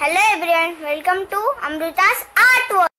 Hello everyone, welcome to Amrita's Art World.